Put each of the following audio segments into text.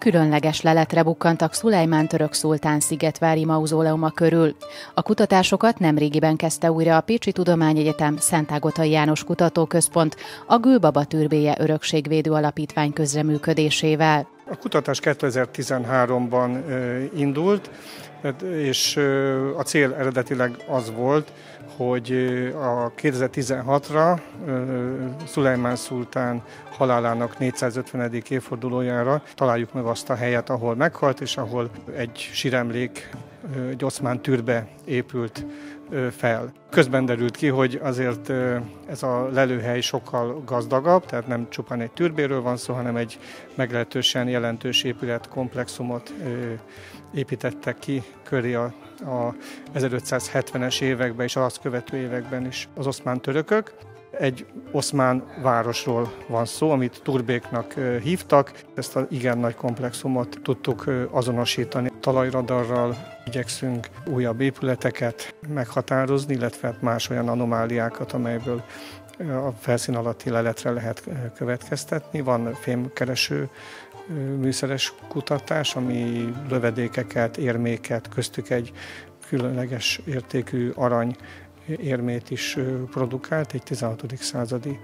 Különleges leletre bukkantak Szulajmán török szultán szigetvári mauzóleuma körül. A kutatásokat nemrégiben kezdte újra a Pécsi Tudományegyetem Szentágotai János Kutatóközpont a Gülbaba Türbéje Örökségvédő Alapítvány közreműködésével. A kutatás 2013-ban indult, és a cél eredetileg az volt, hogy a 2016-ra Szulajmán szultán halálának 450. évfordulójára találjuk meg azt a helyet, ahol meghalt, és ahol egy síremlék, egy oszmán türbe épült fel. Közben derült ki, hogy azért ez a lelőhely sokkal gazdagabb, tehát nem csupán egy türbéről van szó, hanem egy meglehetősen jelentős épületkomplexumot építettek ki köré a, a 1570-es években és azt követő években is az oszmán törökök. Egy oszmán városról van szó, amit turbéknak hívtak. Ezt a igen nagy komplexumot tudtuk azonosítani. Talajradarral igyekszünk újabb épületeket meghatározni, illetve más olyan anomáliákat, amelyből a felszín alatti leletre lehet következtetni. Van fémkereső műszeres kutatás, ami lövedékeket, érméket, köztük egy különleges értékű arany érmét is produkált, egy 16. századi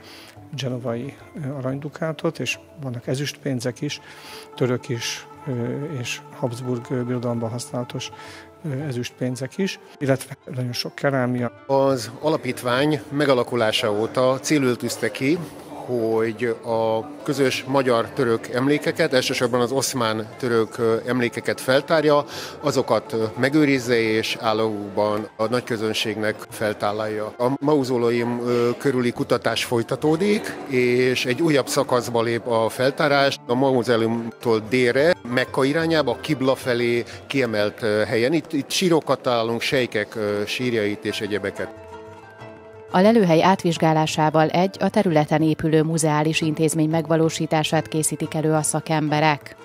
genovai aranydukátot, és vannak ezüstpénzek is, török is, és Habsburg birodalomban használatos ezüstpénzek is, illetve nagyon sok kerámia. Az alapítvány megalakulása óta célül tűzte ki, hogy a közös magyar-török emlékeket, elsősorban az oszmán-török emlékeket feltárja, azokat megőrizze és állóban a nagy közönségnek feltállalja. A mauzóleum körüli kutatás folytatódik, és egy újabb szakaszba lép a feltárás. A mauzóleumtól délre, Mekka irányába, Kibla felé kiemelt helyen. Itt, itt sírokat találunk, sejkek sírjait és egyebeket. A lelőhely átvizsgálásával egy a területen épülő muzeális intézmény megvalósítását készítik elő a szakemberek.